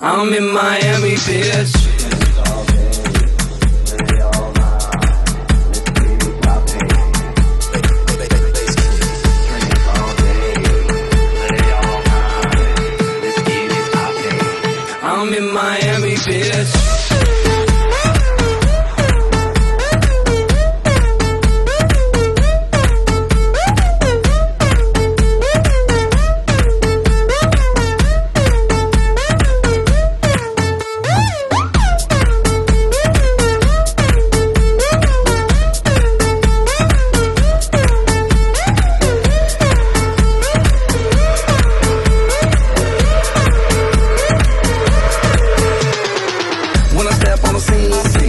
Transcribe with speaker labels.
Speaker 1: I'm in Miami, bitch. I'm in Miami, bitch. see.